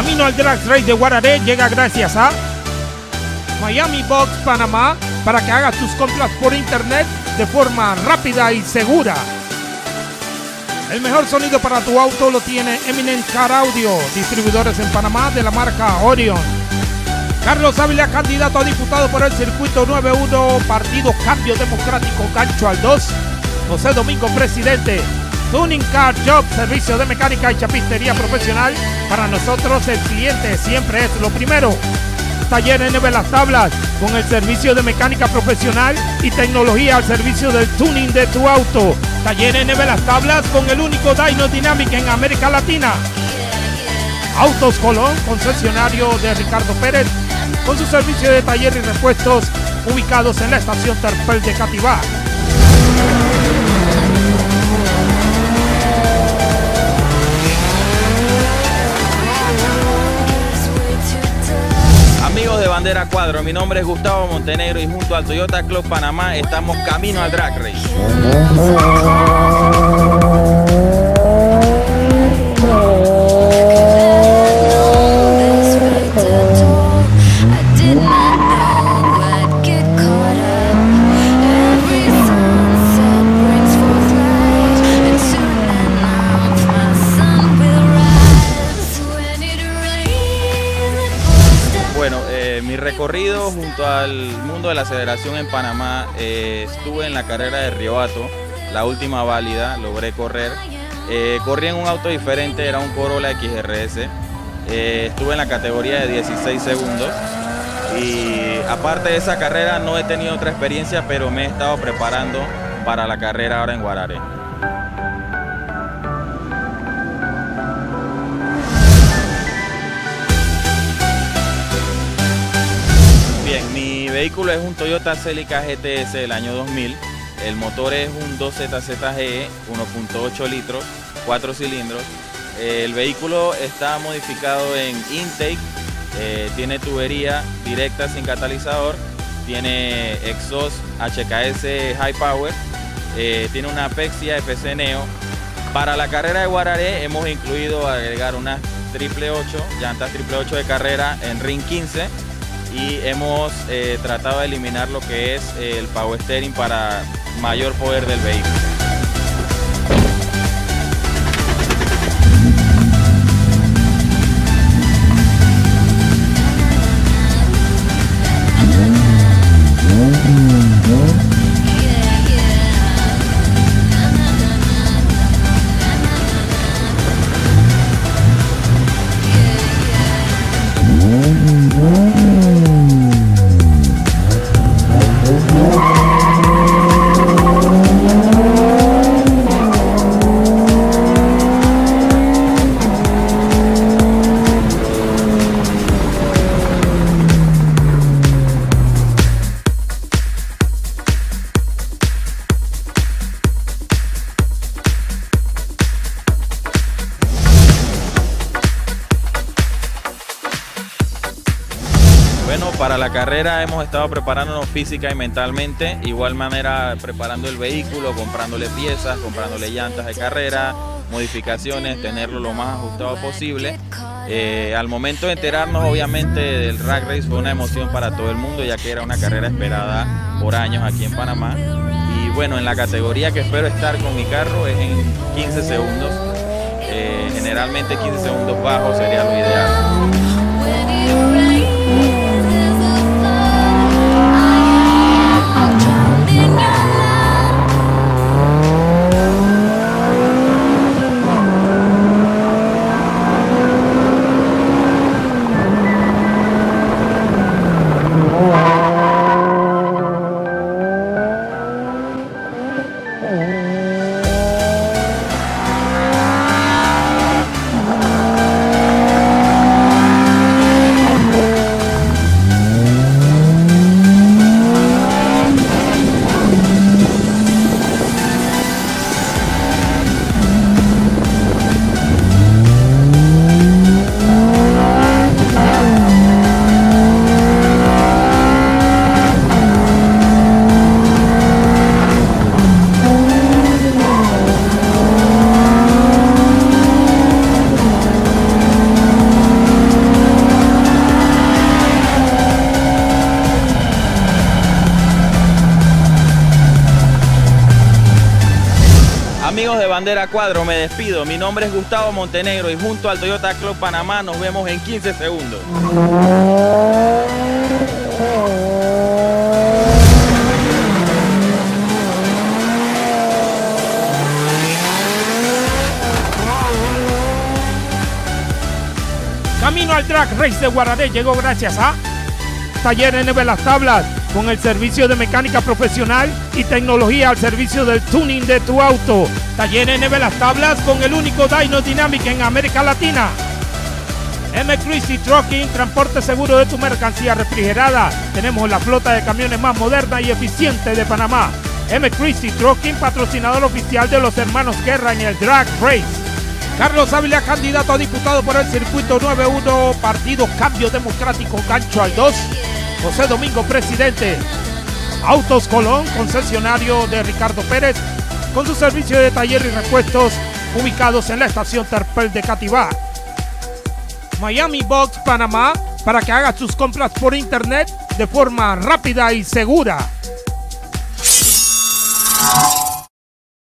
Camino al Drag Race de Guararé llega gracias a Miami Box Panamá para que hagas tus compras por internet de forma rápida y segura. El mejor sonido para tu auto lo tiene Eminent Car Audio, distribuidores en Panamá de la marca Orion. Carlos Ávila, candidato a diputado por el circuito 9-1, Partido Cambio Democrático, gancho al 2. José Domingo, presidente. Tuning Car Job, servicio de mecánica y chapistería profesional. Para nosotros el cliente siempre es lo primero. Taller NB Las Tablas, con el servicio de mecánica profesional y tecnología al servicio del tuning de tu auto. Taller NB Las Tablas, con el único Dyno Dynamic en América Latina. Autos Colón, concesionario de Ricardo Pérez, con su servicio de taller y repuestos ubicados en la estación Terpel de Cativá. Bandera Cuadro, mi nombre es Gustavo Montenegro y junto al Toyota Club Panamá estamos camino al Drag Race. Junto al mundo de la aceleración en Panamá, eh, estuve en la carrera de Riobato, la última válida, logré correr. Eh, corrí en un auto diferente, era un Corolla XRS. Eh, estuve en la categoría de 16 segundos. Y aparte de esa carrera no he tenido otra experiencia, pero me he estado preparando para la carrera ahora en Guararé. Vehículo es un Toyota Celica GTS del año 2000. El motor es un 2ZZGE, 1.8 litros, 4 cilindros. El vehículo está modificado en intake, eh, tiene tubería directa sin catalizador, tiene exhaust HKS High Power, eh, tiene una Pexia FC Neo. Para la carrera de Guararé hemos incluido agregar unas triple 8, llantas triple 8 de carrera en ring 15 y hemos eh, tratado de eliminar lo que es eh, el power steering para mayor poder del vehículo. Para la carrera hemos estado preparándonos física y mentalmente, igual manera preparando el vehículo, comprándole piezas, comprándole llantas de carrera, modificaciones, tenerlo lo más ajustado posible. Eh, al momento de enterarnos, obviamente, del Rack Race fue una emoción para todo el mundo, ya que era una carrera esperada por años aquí en Panamá. Y bueno, en la categoría que espero estar con mi carro es en 15 segundos. Eh, generalmente 15 segundos bajos sería lo ideal. 嗯、Olga Cuadro, me despido. Mi nombre es Gustavo Montenegro y junto al Toyota Club Panamá nos vemos en 15 segundos. Camino al Drag Race de Guararé llegó gracias a Taller NB Las Tablas, con el servicio de mecánica profesional y tecnología al servicio del tuning de tu auto. Taller NB Las Tablas con el único Dyno Dynamic en América Latina. M. Christie Trucking, transporte seguro de tu mercancía refrigerada. Tenemos la flota de camiones más moderna y eficiente de Panamá. M. Christie Trucking, patrocinador oficial de los hermanos Guerra en el Drag Race. Carlos Ávila, candidato a diputado por el circuito 9-1, Partido Cambio Democrático, Gancho al 2. José Domingo, presidente. Autos Colón, concesionario de Ricardo Pérez, con su servicio de taller y repuestos ubicados en la estación Terpel de Cativá. Miami Box Panamá, para que hagas tus compras por internet de forma rápida y segura.